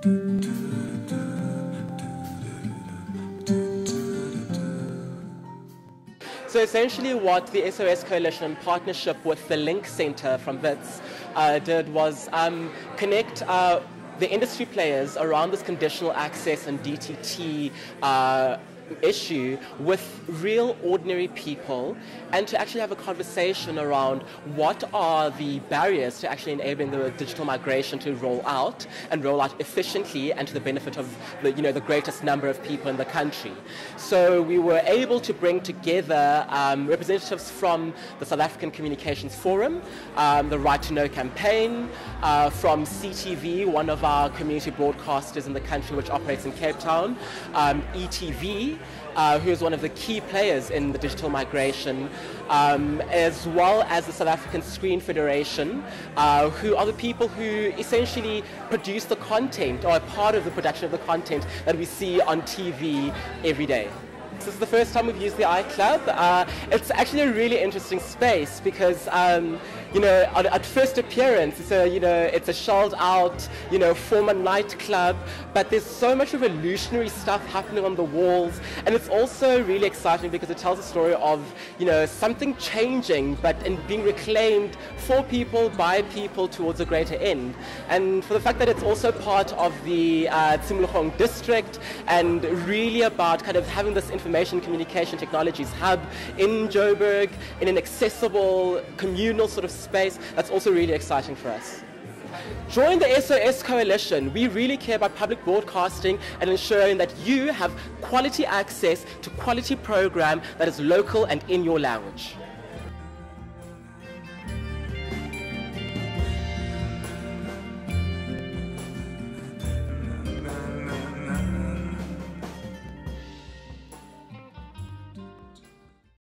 So essentially what the SOS Coalition in partnership with the Link Center from WITS uh, did was um, connect uh, the industry players around this conditional access and DTT uh, issue with real ordinary people and to actually have a conversation around what are the barriers to actually enabling the digital migration to roll out and roll out efficiently and to the benefit of the, you know, the greatest number of people in the country. So we were able to bring together um, representatives from the South African Communications Forum, um, the Right to Know campaign, uh, from CTV, one of our community broadcasters in the country which operates in Cape Town, um, ETV, uh, who is one of the key players in the digital migration, um, as well as the South African Screen Federation, uh, who are the people who essentially produce the content or are part of the production of the content that we see on TV every day. This is the first time we've used the iClub. Uh, it's actually a really interesting space because, um, you know, at, at, first appearance, it's a, you know, it's a shelled out, you know, former nightclub, but there's so much revolutionary stuff happening on the walls, and it's also really exciting because it tells a story of, you know, something changing, but in being reclaimed for people, by people, towards a greater end. And for the fact that it's also part of the uh, district, and really about kind of having this information communication technologies hub in Joburg in an accessible communal sort of space. That's also really exciting for us. Join the SOS Coalition. We really care about public broadcasting and ensuring that you have quality access to quality program that is local and in your language.